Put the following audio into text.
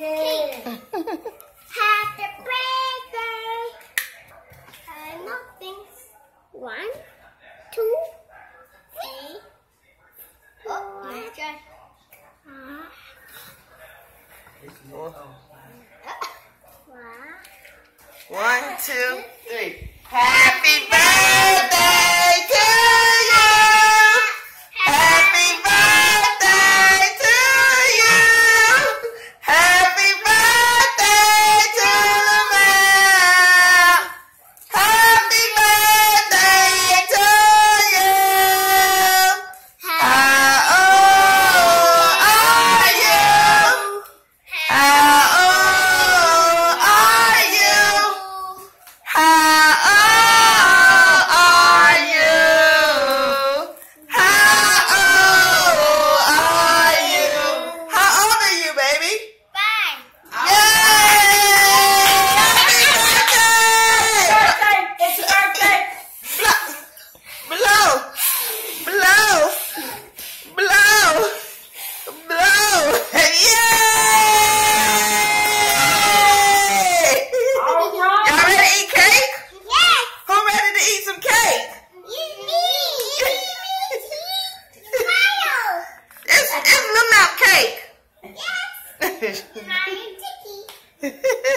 Pink. Happy birthday. I'm not things. One, two, three. Oh, my God. One, one, two, three. Happy birthday. fish.